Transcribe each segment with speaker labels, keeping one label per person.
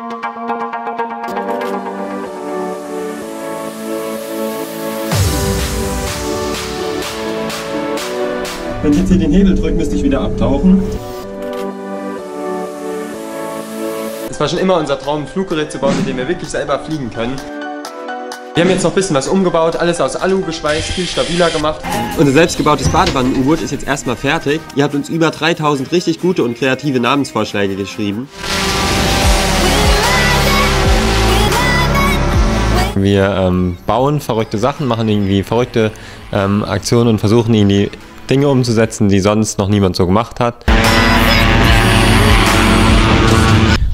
Speaker 1: Wenn ich jetzt hier den Hebel drücke, müsste ich wieder abtauchen.
Speaker 2: Es war schon immer unser Traum, ein Fluggerät zu bauen, mit dem wir wirklich selber fliegen können. Wir haben jetzt noch ein bisschen was umgebaut, alles aus Alu geschweißt, viel stabiler gemacht.
Speaker 3: Unser selbstgebautes Badewannen-U-Boot ist jetzt erstmal fertig. Ihr habt uns über 3000 richtig gute und kreative Namensvorschläge geschrieben. Wir ähm, bauen verrückte Sachen, machen irgendwie verrückte ähm, Aktionen und versuchen irgendwie Dinge umzusetzen, die sonst noch niemand so gemacht hat.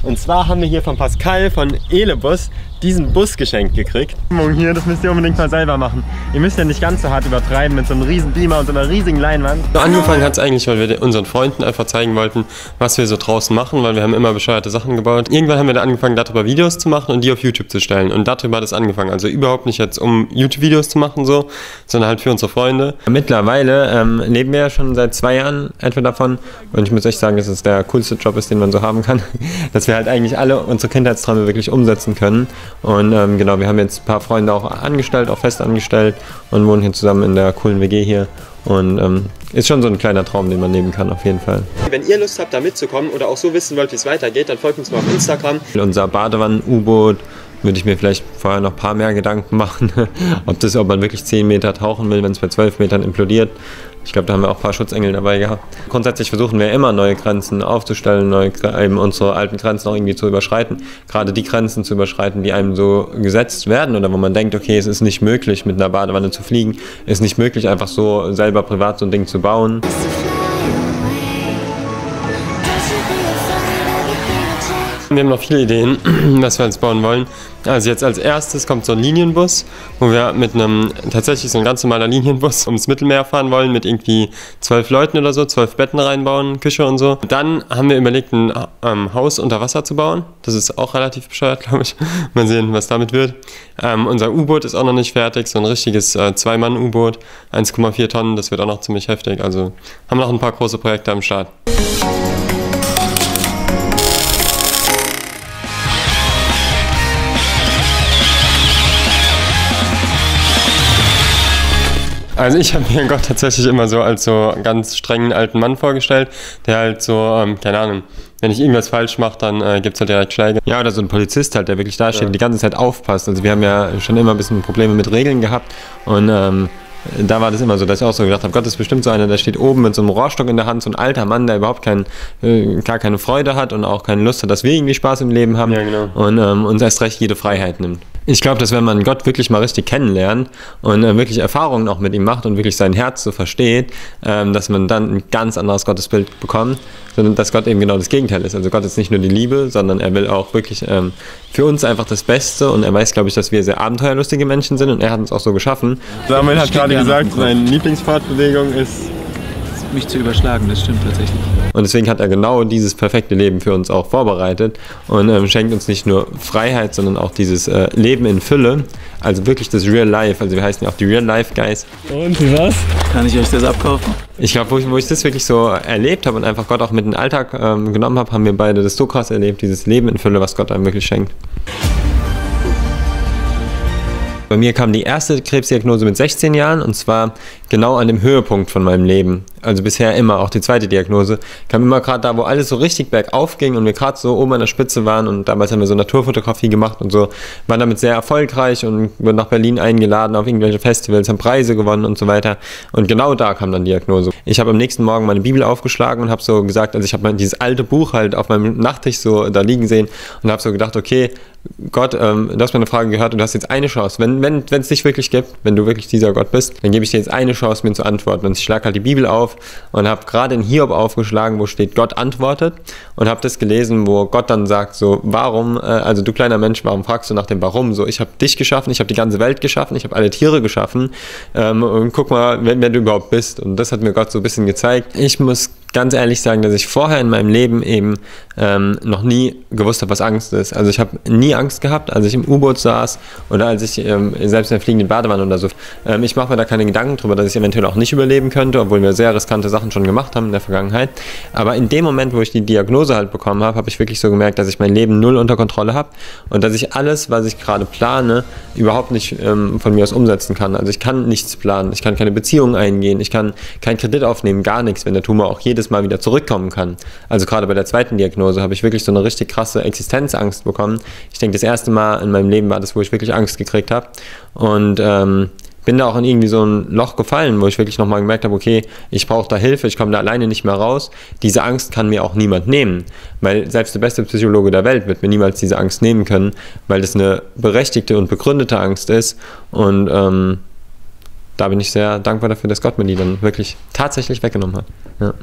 Speaker 3: Und zwar haben wir hier von Pascal von Elebus diesen Bus geschenkt gekriegt.
Speaker 1: Hier, das müsst ihr unbedingt mal selber machen. Ihr müsst ja nicht ganz so hart übertreiben mit so einem riesen Beamer und so einer riesigen Leinwand.
Speaker 2: So angefangen hat es eigentlich, weil wir unseren Freunden einfach zeigen wollten, was wir so draußen machen, weil wir haben immer bescheuerte Sachen gebaut. Irgendwann haben wir dann angefangen, darüber Videos zu machen und die auf YouTube zu stellen. Und darüber hat es angefangen. Also überhaupt nicht jetzt, um YouTube-Videos zu machen, so, sondern halt für unsere Freunde. Mittlerweile ähm, leben wir ja schon seit zwei Jahren etwa davon. Und ich muss echt sagen, dass es der coolste Job ist, den man so haben kann. Dass wir halt eigentlich alle unsere Kindheitsträume wirklich umsetzen können. Und ähm, genau, wir haben jetzt ein paar Freunde auch angestellt, auch fest angestellt und wohnen hier zusammen in der coolen WG hier. Und ähm, ist schon so ein kleiner Traum, den man leben kann, auf jeden Fall.
Speaker 3: Wenn ihr Lust habt, da mitzukommen oder auch so wissen wollt, wie es weitergeht, dann folgt uns mal auf Instagram. Unser Badewannen-U-Boot würde ich mir vielleicht vorher noch ein paar mehr Gedanken machen, ob, das, ob man wirklich 10 Meter tauchen will, wenn es bei 12 Metern implodiert. Ich glaube, da haben wir auch ein paar Schutzengel dabei gehabt. Grundsätzlich versuchen wir immer neue Grenzen aufzustellen, neue, eben unsere alten Grenzen auch irgendwie zu überschreiten. Gerade die Grenzen zu überschreiten, die einem so gesetzt werden oder wo man denkt, okay, es ist nicht möglich, mit einer Badewanne zu fliegen, es ist nicht möglich, einfach so selber privat so ein Ding zu bauen.
Speaker 2: Wir haben noch viele Ideen, was wir jetzt bauen wollen. Also jetzt als erstes kommt so ein Linienbus, wo wir mit einem, tatsächlich so ein ganz normaler Linienbus ums Mittelmeer fahren wollen, mit irgendwie zwölf Leuten oder so, zwölf Betten reinbauen, Küche und so. Dann haben wir überlegt, ein ähm, Haus unter Wasser zu bauen. Das ist auch relativ bescheuert, glaube ich. Mal sehen, was damit wird. Ähm, unser U-Boot ist auch noch nicht fertig, so ein richtiges äh, Zwei-Mann-U-Boot, 1,4 Tonnen, das wird auch noch ziemlich heftig. Also haben wir noch ein paar große Projekte am Start. Also ich habe mir Gott tatsächlich immer so als so ganz strengen alten Mann vorgestellt, der halt so, ähm, keine Ahnung, wenn ich irgendwas falsch mache, dann äh, gibt es halt direkt Schläge. Ja, oder so ein Polizist halt, der wirklich da steht ja. und die ganze Zeit aufpasst. Also wir haben ja schon immer ein bisschen Probleme mit Regeln gehabt und ähm, da war das immer so, dass ich auch so gedacht habe, Gott ist bestimmt so einer, der steht oben mit so einem Rohrstock in der Hand, so ein alter Mann, der überhaupt kein, äh, gar keine Freude hat und auch keine Lust hat, dass wir irgendwie Spaß im Leben haben ja, genau. und ähm, uns erst recht jede Freiheit nimmt. Ich glaube, dass wenn man Gott wirklich mal richtig kennenlernt und äh, wirklich Erfahrungen auch mit ihm macht und wirklich sein Herz so versteht, ähm, dass man dann ein ganz anderes Gottesbild bekommt, sondern dass Gott eben genau das Gegenteil ist. Also Gott ist nicht nur die Liebe, sondern er will auch wirklich ähm, für uns einfach das Beste und er weiß, glaube ich, dass wir sehr abenteuerlustige Menschen sind und er hat uns auch so geschaffen.
Speaker 1: Samuel hat gerade gesagt, seine Lieblingsfortbewegung ist
Speaker 4: mich zu überschlagen, das stimmt tatsächlich.
Speaker 2: Und deswegen hat er genau dieses perfekte Leben für uns auch vorbereitet und ähm, schenkt uns nicht nur Freiheit, sondern auch dieses äh, Leben in Fülle, also wirklich das Real Life. Also wir heißen ja auch die Real Life Guys.
Speaker 4: Und wie war's? Kann ich euch das abkaufen?
Speaker 2: Ich glaube, wo ich, wo ich das wirklich so erlebt habe und einfach Gott auch mit in den Alltag ähm, genommen habe, haben wir beide das so krass erlebt, dieses Leben in Fülle, was Gott einem wirklich schenkt. Bei mir kam die erste Krebsdiagnose mit 16 Jahren und zwar genau an dem Höhepunkt von meinem Leben. Also bisher immer, auch die zweite Diagnose, kam immer gerade da, wo alles so richtig bergauf ging und wir gerade so oben an der Spitze waren und damals haben wir so Naturfotografie gemacht und so, waren damit sehr erfolgreich und wurden nach Berlin eingeladen auf irgendwelche Festivals, haben Preise gewonnen und so weiter. Und genau da kam dann die Diagnose. Ich habe am nächsten Morgen meine Bibel aufgeschlagen und habe so gesagt, also ich habe dieses alte Buch halt auf meinem Nachttisch so da liegen sehen und habe so gedacht, okay, Gott, ähm, du hast meine Frage gehört und du hast jetzt eine Chance. Wenn es wenn, dich wirklich gibt, wenn du wirklich dieser Gott bist, dann gebe ich dir jetzt eine Chance, mir zu antworten. Und ich schlage halt die Bibel auf und habe gerade in Hiob aufgeschlagen, wo steht, Gott antwortet. Und habe das gelesen, wo Gott dann sagt, so, warum, äh, also du kleiner Mensch, warum fragst du nach dem Warum? So, ich habe dich geschaffen, ich habe die ganze Welt geschaffen, ich habe alle Tiere geschaffen. Ähm, und guck mal, wer, wer du überhaupt bist. Und das hat mir Gott so ein bisschen gezeigt. Ich muss ganz ehrlich sagen, dass ich vorher in meinem Leben eben ähm, noch nie gewusst habe, was Angst ist. Also ich habe nie Angst gehabt, als ich im U-Boot saß oder als ich ähm, selbst in der fliegenden Badewanne oder so. Ähm, ich mache mir da keine Gedanken drüber, dass ich eventuell auch nicht überleben könnte, obwohl wir sehr riskante Sachen schon gemacht haben in der Vergangenheit. Aber in dem Moment, wo ich die Diagnose halt bekommen habe, habe ich wirklich so gemerkt, dass ich mein Leben null unter Kontrolle habe und dass ich alles, was ich gerade plane, überhaupt nicht ähm, von mir aus umsetzen kann. Also ich kann nichts planen, ich kann keine Beziehungen eingehen, ich kann keinen Kredit aufnehmen, gar nichts, wenn der Tumor auch jedes Mal wieder zurückkommen kann. Also gerade bei der zweiten Diagnose habe ich wirklich so eine richtig krasse Existenzangst bekommen. Ich denke, das erste Mal in meinem Leben war das, wo ich wirklich Angst gekriegt habe. Und ähm, bin da auch in irgendwie so ein Loch gefallen, wo ich wirklich nochmal gemerkt habe, okay, ich brauche da Hilfe, ich komme da alleine nicht mehr raus. Diese Angst kann mir auch niemand nehmen, weil selbst der beste Psychologe der Welt wird mir niemals diese Angst nehmen können, weil das eine berechtigte und begründete Angst ist. Und ähm, da bin ich sehr dankbar dafür, dass Gott mir die dann wirklich tatsächlich weggenommen hat. Ja.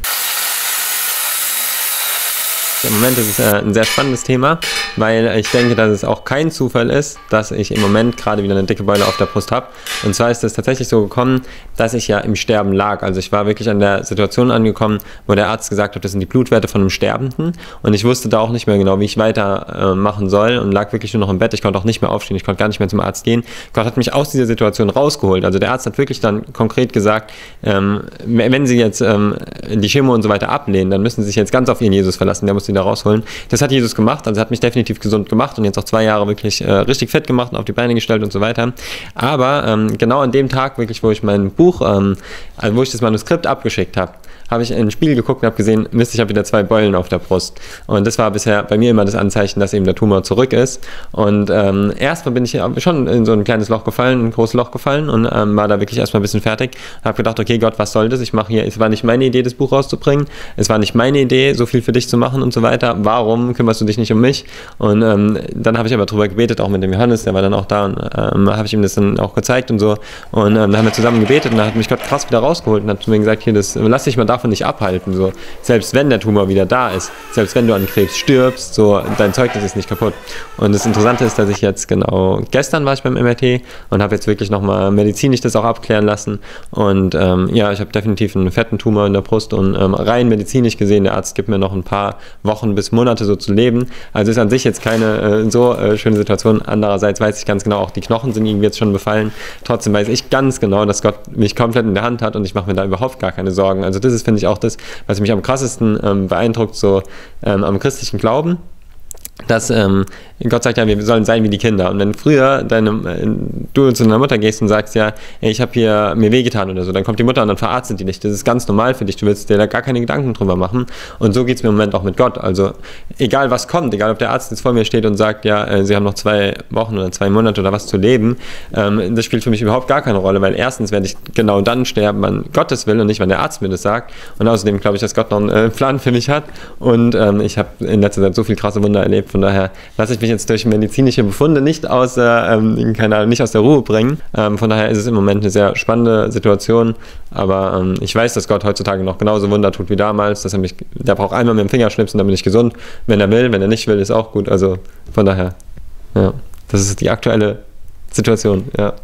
Speaker 2: Im Moment ist es äh, ein sehr spannendes Thema, weil ich denke, dass es auch kein Zufall ist, dass ich im Moment gerade wieder eine dicke Beule auf der Brust habe. Und zwar ist es tatsächlich so gekommen, dass ich ja im Sterben lag. Also ich war wirklich an der Situation angekommen, wo der Arzt gesagt hat, das sind die Blutwerte von einem Sterbenden. Und ich wusste da auch nicht mehr genau, wie ich weitermachen äh, soll und lag wirklich nur noch im Bett. Ich konnte auch nicht mehr aufstehen, ich konnte gar nicht mehr zum Arzt gehen. Gott hat mich aus dieser Situation rausgeholt. Also der Arzt hat wirklich dann konkret gesagt, ähm, wenn Sie jetzt ähm, die Chemo und so weiter ablehnen, dann müssen Sie sich jetzt ganz auf Ihren Jesus verlassen. Der muss Sie da rausholen. Das hat Jesus gemacht, also hat mich definitiv gesund gemacht und jetzt auch zwei Jahre wirklich äh, richtig fett gemacht und auf die Beine gestellt und so weiter. Aber ähm, genau an dem Tag wirklich, wo ich mein Buch, ähm, also wo ich das Manuskript abgeschickt habe, habe ich in den Spiegel geguckt und habe gesehen, Mist, ich habe wieder zwei Beulen auf der Brust. Und das war bisher bei mir immer das Anzeichen, dass eben der Tumor zurück ist. Und ähm, erstmal bin ich schon in so ein kleines Loch gefallen, ein großes Loch gefallen und ähm, war da wirklich erstmal ein bisschen fertig. Habe gedacht, okay, Gott, was soll das? Ich mache hier, es war nicht meine Idee, das Buch rauszubringen. Es war nicht meine Idee, so viel für dich zu machen und so weiter. Warum kümmerst du dich nicht um mich? Und ähm, dann habe ich aber drüber gebetet, auch mit dem Johannes, der war dann auch da und ähm, habe ich ihm das dann auch gezeigt und so. Und ähm, dann haben wir zusammen gebetet und da hat mich Gott krass wieder rausgeholt und hat zu mir gesagt, hier, das lass dich mal davon nicht abhalten. So. Selbst wenn der Tumor wieder da ist, selbst wenn du an Krebs stirbst, so, dein Zeugnis ist nicht kaputt. Und das Interessante ist, dass ich jetzt genau, gestern war ich beim MRT und habe jetzt wirklich nochmal medizinisch das auch abklären lassen. Und ähm, ja, ich habe definitiv einen fetten Tumor in der Brust und ähm, rein medizinisch gesehen, der Arzt gibt mir noch ein paar Wochen bis Monate so zu leben. Also ist an sich jetzt keine äh, so äh, schöne Situation. Andererseits weiß ich ganz genau, auch die Knochen sind irgendwie jetzt schon befallen. Trotzdem weiß ich ganz genau, dass Gott mich komplett in der Hand hat und ich mache mir da überhaupt gar keine Sorgen. Also das ist, finde ich, auch das, was mich am krassesten ähm, beeindruckt, so ähm, am christlichen Glauben dass ähm, Gott sagt ja, wir sollen sein wie die Kinder. Und wenn früher deine, äh, du zu deiner Mutter gehst und sagst ja, ich habe hier mir wehgetan oder so, dann kommt die Mutter und dann verarztet die dich. Das ist ganz normal für dich. Du willst dir da gar keine Gedanken drüber machen. Und so geht es mir im Moment auch mit Gott. Also egal was kommt, egal ob der Arzt jetzt vor mir steht und sagt, ja, äh, sie haben noch zwei Wochen oder zwei Monate oder was zu leben, ähm, das spielt für mich überhaupt gar keine Rolle, weil erstens werde ich genau dann sterben, wann Gottes will und nicht, wann der Arzt mir das sagt. Und außerdem glaube ich, dass Gott noch einen äh, Plan für mich hat. Und ähm, ich habe in letzter Zeit so viel krasse Wunder erlebt von daher lasse ich mich jetzt durch medizinische Befunde nicht aus, ähm, keine Ahnung, nicht aus der Ruhe bringen. Ähm, von daher ist es im Moment eine sehr spannende Situation. Aber ähm, ich weiß, dass Gott heutzutage noch genauso Wunder tut wie damals, dass er mich, der braucht einmal mit dem Finger schnipsen, dann bin ich gesund. Wenn er will, wenn er nicht will, ist auch gut. Also von daher, ja, das ist die aktuelle Situation, ja.